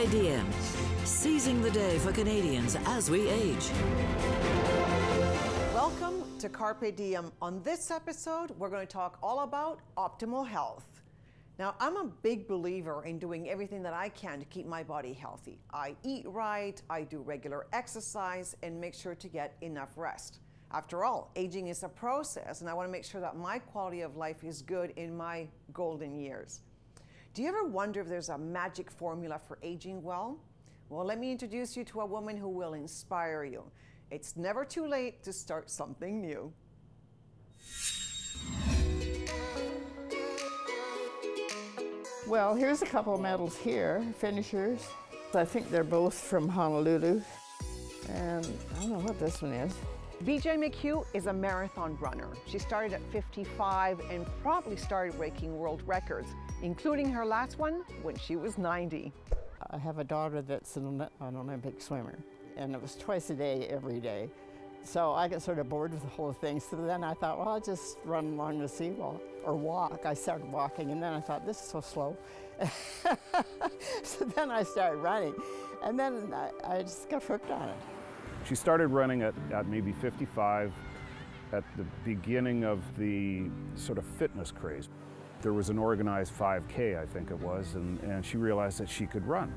Carpe Diem, seizing the day for Canadians as we age. Welcome to Carpe Diem. On this episode, we're going to talk all about optimal health. Now, I'm a big believer in doing everything that I can to keep my body healthy. I eat right, I do regular exercise, and make sure to get enough rest. After all, aging is a process, and I want to make sure that my quality of life is good in my golden years. Do you ever wonder if there's a magic formula for aging well? Well, let me introduce you to a woman who will inspire you. It's never too late to start something new. Well, here's a couple of medals here, finishers. I think they're both from Honolulu. And I don't know what this one is. BJ McHugh is a marathon runner. She started at 55 and promptly started breaking world records, including her last one when she was 90. I have a daughter that's an, an Olympic swimmer, and it was twice a day, every day. So I got sort of bored with the whole thing. So then I thought, well, I'll just run along the seawall or walk. I started walking, and then I thought, this is so slow. so then I started running, and then I, I just got hooked on it. She started running at, at maybe 55 at the beginning of the sort of fitness craze. There was an organized 5K, I think it was, and, and she realized that she could run.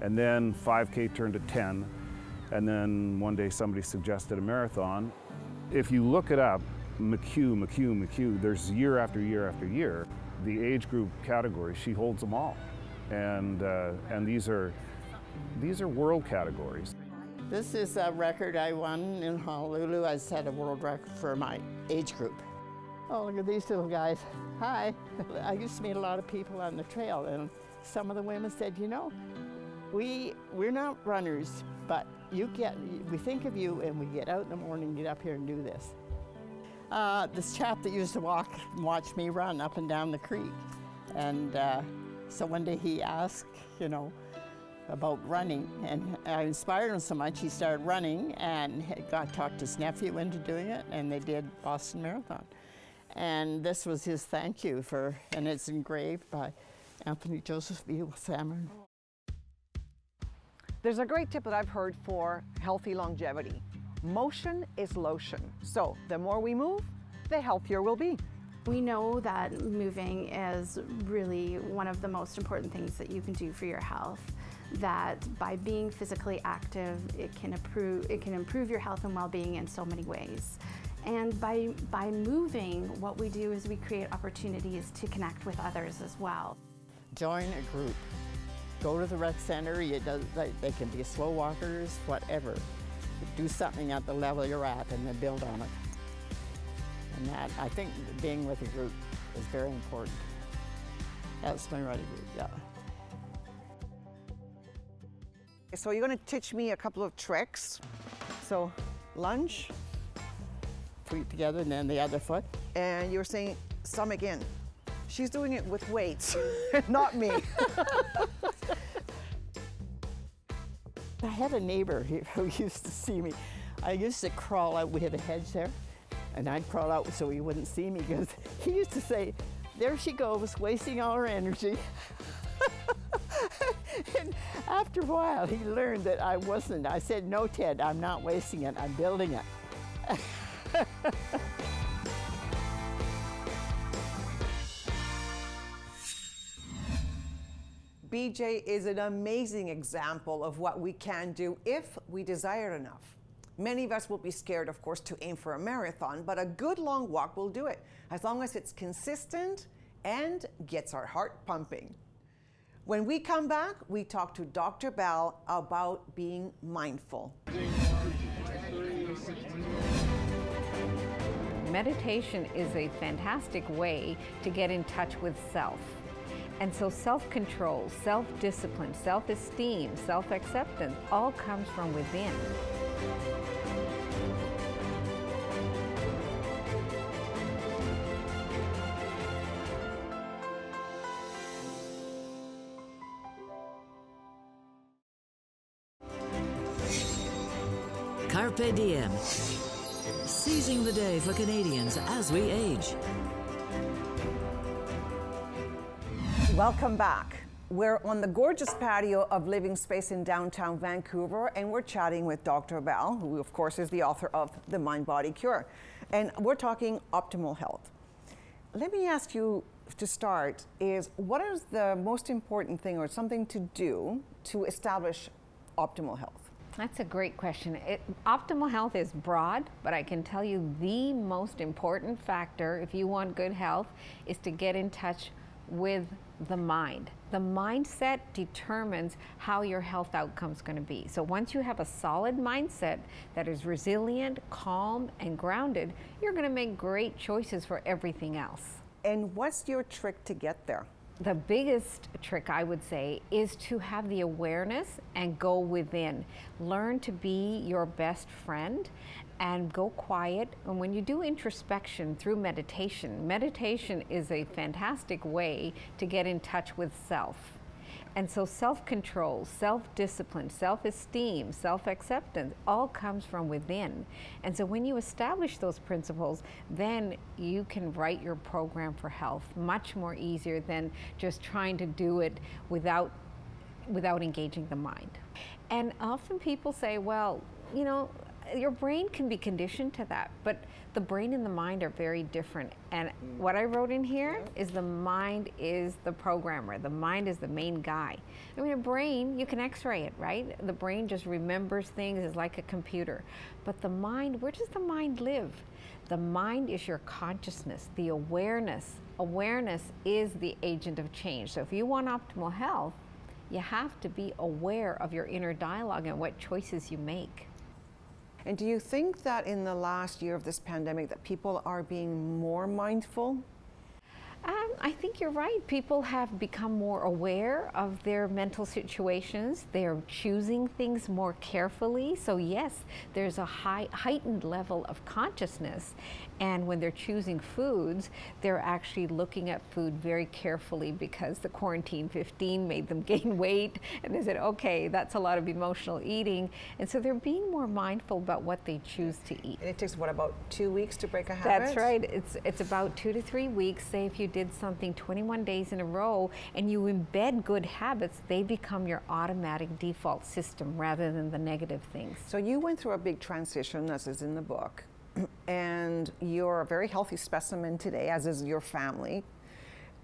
And then 5K turned to 10, and then one day somebody suggested a marathon. If you look it up, McHugh, McHugh, McHugh, there's year after year after year. The age group categories, she holds them all. And, uh, and these, are, these are world categories. This is a record I won in Honolulu. I set a world record for my age group. Oh, look at these little guys. Hi. I used to meet a lot of people on the trail, and some of the women said, you know, we, we're not runners, but you get, we think of you and we get out in the morning, get up here and do this. Uh, this chap that used to walk and watch me run up and down the creek. And uh, so one day he asked, you know, about running, and I inspired him so much he started running and got talked his nephew into doing it, and they did Boston Marathon. And this was his thank you for, and it's engraved by Anthony Joseph B. Salmon. There's a great tip that I've heard for healthy longevity. Motion is lotion. So the more we move, the healthier we'll be. We know that moving is really one of the most important things that you can do for your health. That by being physically active, it can improve, it can improve your health and well-being in so many ways. And by, by moving, what we do is we create opportunities to connect with others as well. Join a group. Go to the rec center. You do, they, they can be slow walkers, whatever. Do something at the level you're at and then build on it. And that, I think being with a group is very important. That's my running group, yeah. So you're going to teach me a couple of tricks. So lunge. Feet together and then the other foot. And you were saying stomach in. She's doing it with weights, not me. I had a neighbor who used to see me. I used to crawl out, we had a hedge there, and I'd crawl out so he wouldn't see me because he used to say, there she goes, wasting all her energy. and after a while, he learned that I wasn't. I said, no, Ted, I'm not wasting it, I'm building it. BJ is an amazing example of what we can do if we desire enough. Many of us will be scared, of course, to aim for a marathon, but a good long walk will do it, as long as it's consistent and gets our heart pumping. When we come back, we talk to Dr. Bal about being mindful. Meditation is a fantastic way to get in touch with self. And so self control, self discipline, self esteem, self acceptance all comes from within. Carpe Diem, seizing the day for Canadians as we age. Welcome back. We're on the gorgeous patio of Living Space in downtown Vancouver, and we're chatting with Dr. Bal, who, of course, is the author of The Mind Body Cure. And we're talking optimal health. Let me ask you to start is what is the most important thing or something to do to establish optimal health? That's a great question. It, optimal health is broad, but I can tell you the most important factor if you want good health is to get in touch with the mind. The mindset determines how your health outcome is going to be. So once you have a solid mindset that is resilient, calm, and grounded, you're going to make great choices for everything else. And what's your trick to get there? The biggest trick I would say is to have the awareness and go within. Learn to be your best friend and go quiet. And when you do introspection through meditation, meditation is a fantastic way to get in touch with self. And so self control, self discipline, self esteem, self acceptance all comes from within. And so when you establish those principles, then you can write your program for health much more easier than just trying to do it without, without engaging the mind. And often people say, well, you know, your brain can be conditioned to that, but the brain and the mind are very different. And what I wrote in here is the mind is the programmer. The mind is the main guy. I mean, a brain, you can x-ray it, right? The brain just remembers things, is like a computer. But the mind, where does the mind live? The mind is your consciousness, the awareness. Awareness is the agent of change. So if you want optimal health, you have to be aware of your inner dialogue and what choices you make. And do you think that in the last year of this pandemic that people are being more mindful? Um, I think you're right. People have become more aware of their mental situations. They are choosing things more carefully. So yes, there's a high, heightened level of consciousness. And when they're choosing foods, they're actually looking at food very carefully because the quarantine 15 made them gain weight. And they said, okay, that's a lot of emotional eating. And so they're being more mindful about what they choose to eat. And it takes, what, about two weeks to break a habit? That's right. It's, it's about two to three weeks. Say if you did something 21 days in a row and you embed good habits, they become your automatic default system rather than the negative things. So you went through a big transition, as is in the book and you're a very healthy specimen today, as is your family.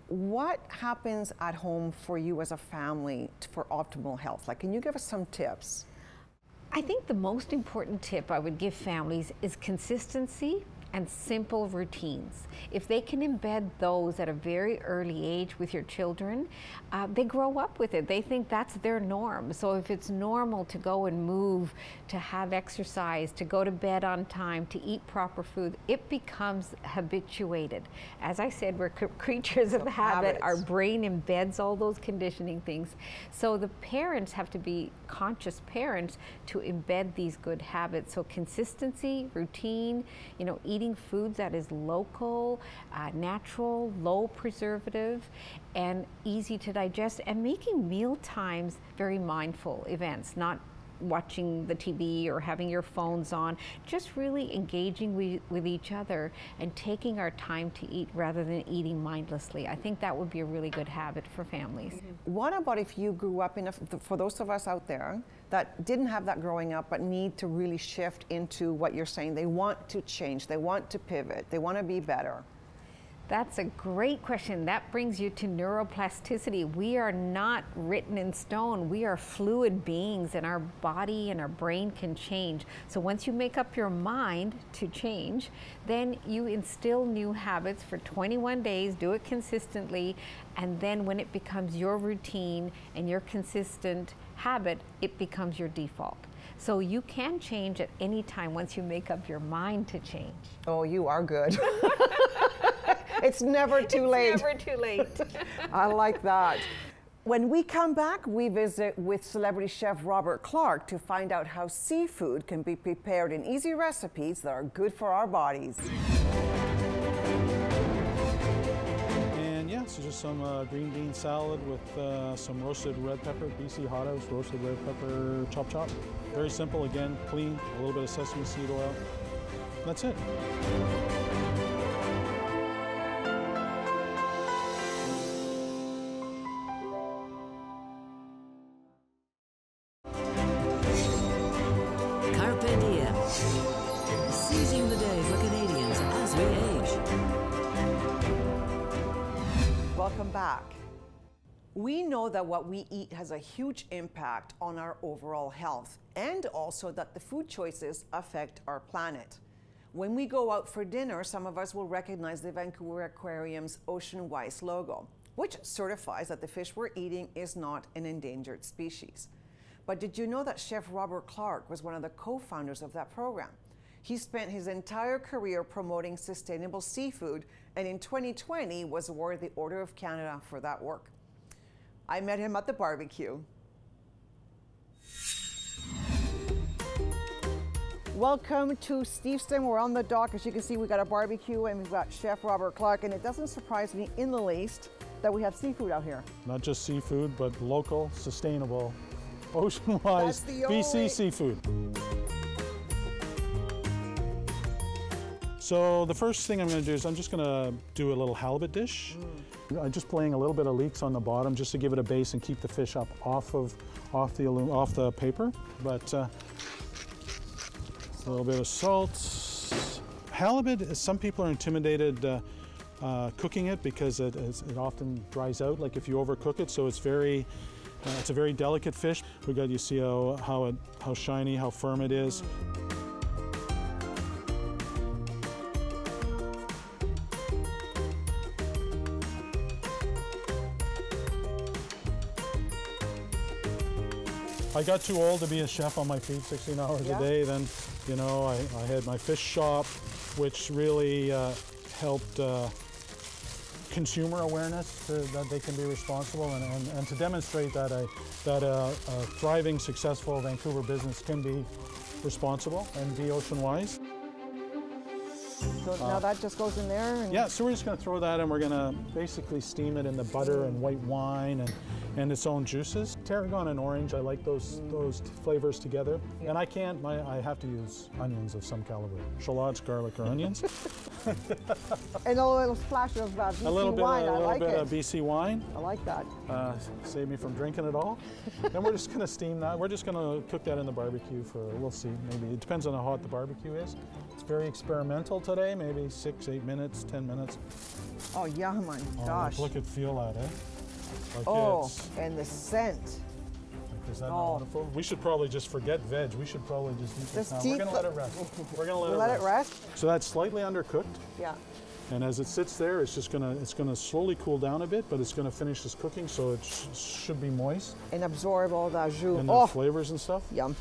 What happens at home for you as a family for optimal health? Like, can you give us some tips? I think the most important tip I would give families is consistency and simple routines. If they can embed those at a very early age with your children, uh, they grow up with it. They think that's their norm. So if it's normal to go and move, to have exercise, to go to bed on time, to eat proper food, it becomes habituated. As I said, we're creatures of habit. Our brain embeds all those conditioning things. So the parents have to be conscious parents to embed these good habits. So consistency, routine, you know, eating eating foods that is local, uh, natural, low preservative, and easy to digest, and making meal times very mindful events, not watching the TV or having your phones on, just really engaging with, with each other and taking our time to eat rather than eating mindlessly. I think that would be a really good habit for families. Mm-hmm. What about if you grew up in a, for those of us out there that didn't have that growing up but need to really shift into what you're saying. They want to change, they want to pivot, they want to be better. That's a great question. That brings you to neuroplasticity. We are not written in stone. We are fluid beings, and our body and our brain can change. So once you make up your mind to change, then you instill new habits for 21 days, do it consistently, and then when it becomes your routine and your consistent habit, it becomes your default. So you can change at any time once you make up your mind to change. Oh, you are good. it's never too it's late. Never too late. I like that. When we come back, we visit with celebrity chef Robert Clark to find out how seafood can be prepared in easy recipes that are good for our bodies. And yeah, so just some uh, green bean salad with uh, some roasted red pepper, BC Hot House roasted red pepper chop chop. Very simple, again, clean, a little bit of sesame seed oil. That's it. Welcome back. We know that what we eat has a huge impact on our overall health and also that the food choices affect our planet. When we go out for dinner, some of us will recognize the Vancouver Aquarium's Ocean Wise logo, which certifies that the fish we're eating is not an endangered species. But did you know that Chef Robert Clark was one of the co founders of that program? He spent his entire career promoting sustainable seafood and in 2020 was awarded the Order of Canada for that work. I met him at the barbecue. Welcome to Steveston. We're on the dock. As you can see, we got a barbecue and we've got Chef Robert Clark. And it doesn't surprise me in the least that we have seafood out here. Not just seafood, but local, sustainable, ocean-wise BC only- seafood. So the first thing I'm going to do is I'm just to do a little halibut dish. Mm. I'm just playing a little bit of leeks on the bottom just to give it a base and keep the fish up off of off the alum- off the paper. But uh, a little bit of salt. Halibut, some people are intimidated uh, uh, cooking it because it, it often dries out, like if you overcook it. So it's very, uh, it's a very delicate fish. We got you see how how it how shiny, how firm it is. I got too old to be a chef on my feet 16 hours Yeah. a day. Then, you know, I, I had my fish shop, which really uh, helped uh, consumer awareness to, that they can be responsible and, and, and to demonstrate that, a, that a, a thriving, successful Vancouver business can be responsible and be ocean wise. So now that just goes in there. And Yeah, so we're just going to throw that and we're going to basically steam it in the butter and white wine and, and its own juices. Tarragon and orange, I like those those flavors together. And I can't, my, I have to use onions of some caliber. Shallots, garlic, or onions. And a little splash of uh, BC a little bit, wine. a little like bit it. of BC wine. I like that. Uh, save me from drinking it all. then we're just going to steam that. We're just going to cook that in the barbecue for, we'll see, maybe. It depends on how hot the barbecue is. It's very experimental today, maybe six, eight minutes, 10 minutes. Oh, yeah, man. Oh, Gosh. Look at feel that, eh? Like oh, it's, and the scent. like, is that Oh. wonderful? We should probably just forget veg. We should probably just eat this Just now. We're gonna let it rest. We're gonna let, it, let rest. it rest. So that's slightly undercooked, Yeah. and as it sits there, it's just gonna it's gonna slowly cool down a bit, but it's gonna finish this cooking, so it sh- should be moist And absorb all that jus. and the Oh, flavors and stuff. yum.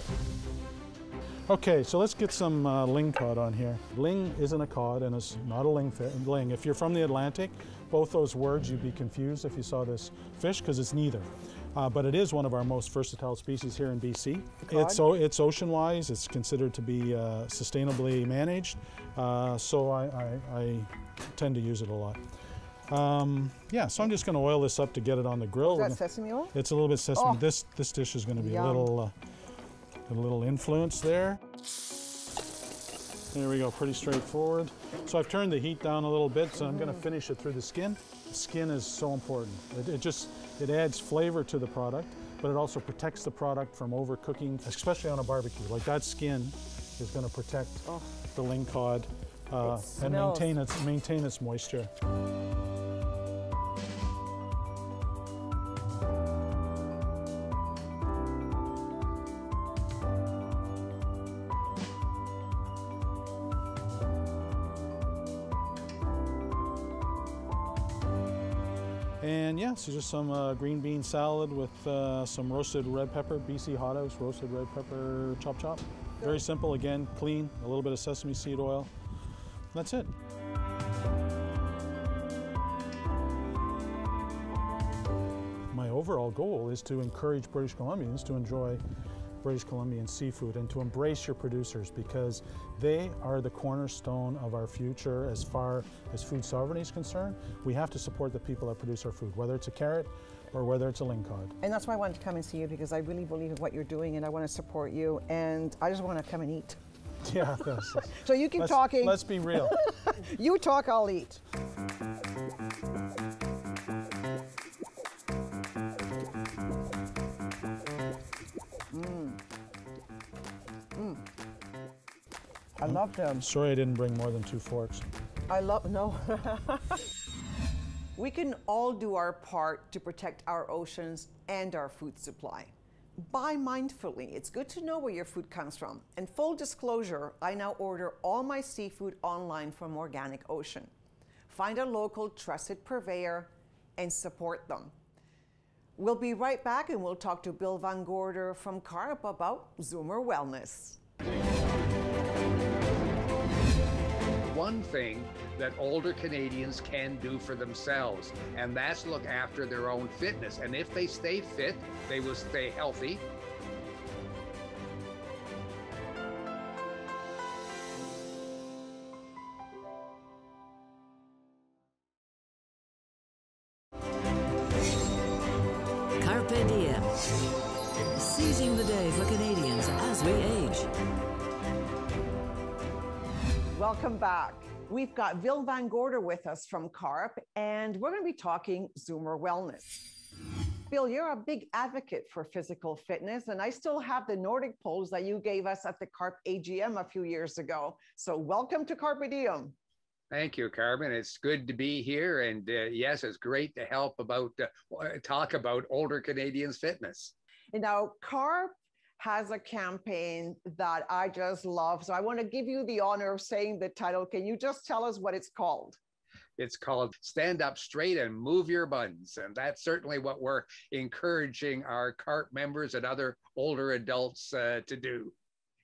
Okay, so let's get some uh, ling cod on here. Ling isn't a cod and it's not a ling, ling. If you're from the Atlantic, both those words you'd be confused if you saw this fish because it's neither. Uh, but it is one of our most versatile species here in BC. It's, o- it's ocean-wise, it's considered to be uh, sustainably managed, uh, so I, I, I tend to use it a lot. Um, yeah, so I'm just going to oil this up to get it on the grill. Is that gonna- sesame oil? it's a little bit sesame. Oh. This this dish is going to be a Yum. little a little influence there. There we go, pretty straightforward. So I've turned the heat down a little bit, so I'm going to finish it through the skin. The skin is so important. It, it just it adds flavor to the product, but it also protects the product from overcooking, especially on a barbecue. Like that skin is going to protect Oh. the ling cod uh, and maintain its maintain its moisture. Just some uh, green bean salad with uh, some roasted red pepper, BC Hot House roasted red pepper chop chop. Very simple, again, clean, a little bit of sesame seed oil. That's it. My overall goal is to encourage British Columbians to enjoy British Columbian seafood and to embrace your producers because they are the cornerstone of our future as far as food sovereignty is concerned. We have to support the people that produce our food, whether it's a carrot or whether it's a lingcod. And that's why I wanted to come and see you because I really believe in what you're doing and I want to support you and I just want to come and eat. Yeah, that's, So you keep let's, talking. let's be real. You talk, I'll eat. Um, love them. Sorry I didn't bring more than two forks. I love, no. we can all do our part to protect our oceans and our food supply. Buy mindfully. It's good to know where your food comes from. And full disclosure, I now order all my seafood online from Organic Ocean. Find a local trusted purveyor and support them. We'll be right back and we'll talk to Bill Van Gorder from CARP about Zoomer Wellness. One thing that older Canadians can do for themselves, and that's look after their own fitness. And if they stay fit, they will stay healthy. Back. We've got Bill Van Gorder with us from CARP, and we're going to be talking Zoomer Wellness. Bill, you're a big advocate for physical fitness, and I still have the Nordic poles that you gave us at the CARP AGM a few years ago. So, welcome to Carpe Diem. Thank you, Carmen. It's good to be here, and uh, yes, it's great to help about uh, talk about older Canadians' fitness. And now, CARP has a campaign that I just love. So I want to give you the honor of saying the title. Can you just tell us what it's called? It's called Stand Up Straight and Move Your Buns. And that's certainly what we're encouraging our CARP members and other older adults uh, to do.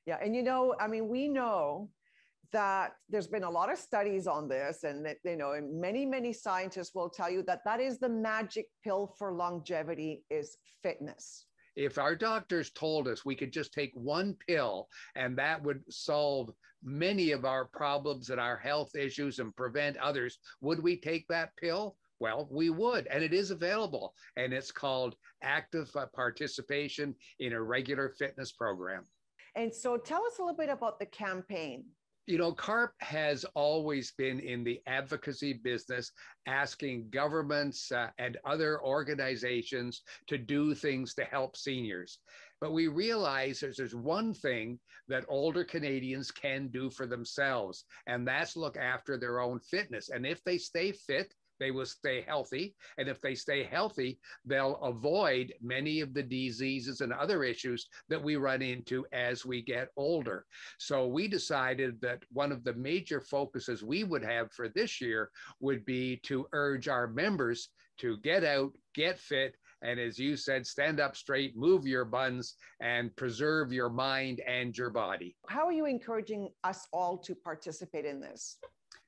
Yeah. And you know, I mean, we know that there's been a lot of studies on this and that you know and many many scientists will tell you that that is the magic pill for longevity is fitness if our doctors told us we could just take one pill and that would solve many of our problems and our health issues and prevent others, would we take that pill? Well, we would, and it is available, and it's called active participation in a regular fitness program. And so, tell us a little bit about the campaign you know, CARP has always been in the advocacy business, asking governments uh, and other organizations to do things to help seniors. But we realize there's, there's one thing that older Canadians can do for themselves, and that's look after their own fitness. And if they stay fit, they will stay healthy. And if they stay healthy, they'll avoid many of the diseases and other issues that we run into as we get older. So we decided that one of the major focuses we would have for this year would be to urge our members to get out, get fit, and as you said, stand up straight, move your buns, and preserve your mind and your body. How are you encouraging us all to participate in this?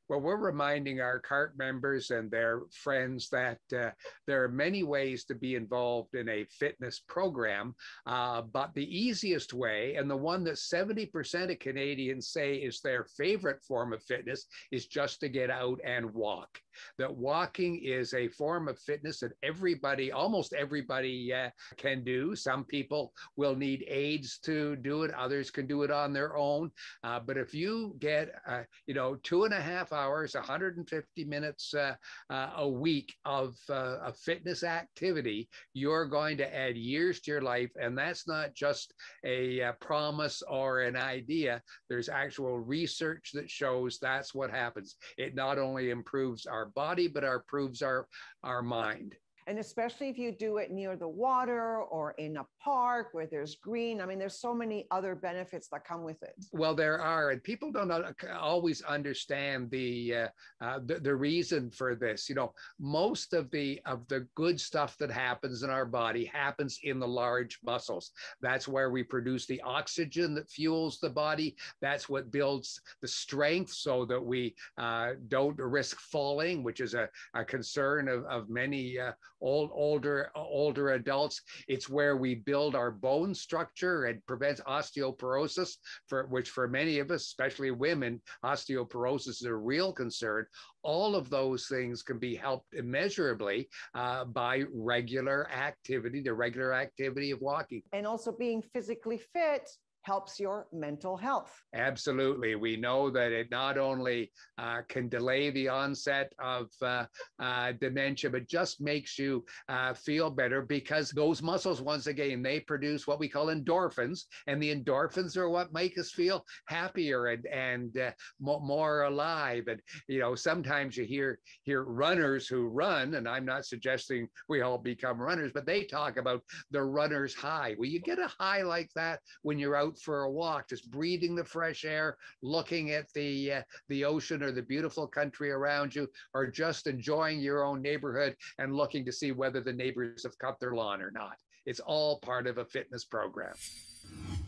Well, we're reminding our CARP members and their friends that uh, there are many ways to be involved in a fitness program, uh, but the easiest way, and the one that 70% of Canadians say is their favorite form of fitness, is just to get out and walk. That walking is a form of fitness that everybody, almost everybody, uh, can do. Some people will need aids to do it, others can do it on their own. Uh, but if you get, uh, you know, two and a half hours, 150 minutes uh, uh, a week of, uh, of fitness activity, you're going to add years to your life. And that's not just a, a promise or an idea. There's actual research that shows that's what happens. It not only improves our body, but improves our, our mind and especially if you do it near the water or in a park where there's green. I mean, there's so many other benefits that come with it. Well, there are, and people don't always understand the uh, uh, the, the, reason for this. You know, most of the of the good stuff that happens in our body happens in the large muscles. That's where we produce the oxygen that fuels the body. That's what builds the strength so that we uh, don't risk falling, which is a, a concern of, of many uh, old, older, older adults. It's where we build our bone structure and prevents osteoporosis, for which for many of us, especially women, osteoporosis is a real concern. All of those things can be helped immeasurably uh, by regular activity, the regular activity of walking. And also being physically fit helps your mental health. Absolutely. We know that it not only uh, can delay the onset of uh, uh, dementia, but just makes you uh, feel better because those muscles, once again, they produce what we call endorphins, and the endorphins are what make us feel happier and and uh, more alive. And you know, sometimes you hear hear runners who run, and I'm not suggesting we all become runners, but they talk about the runner's high. Well, you get a high like that when you're out for a walk, just breathing the fresh air, looking at the uh, the ocean or the beautiful country around you, or just enjoying your own neighborhood and looking to see whether the neighbors have cut their lawn or not. It's all part of a fitness program.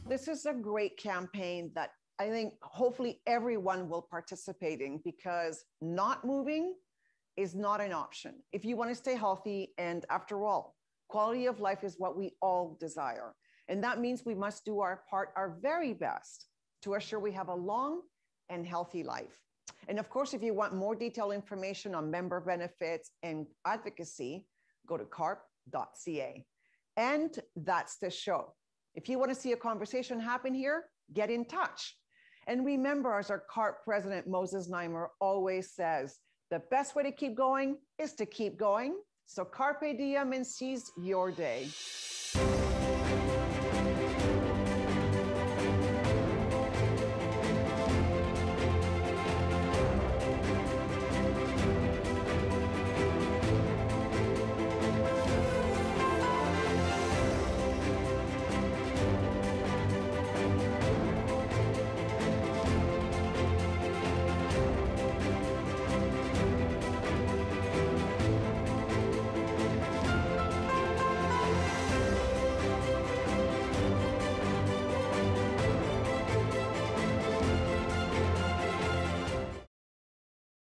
This is a great campaign that I think hopefully everyone will participate in because not moving is not an option if you want to stay healthy. And after all, quality of life is what we all desire. And that means we must do our part, our very best, to assure we have a long and healthy life. And of course, if you want more detailed information on member benefits and advocacy, go to carp.ca. And that's the show. If you want to see a conversation happen here, get in touch. And remember, as our CARP president, Moses Znaimer, always says, the best way to keep going is to keep going. So carpe diem and seize your day.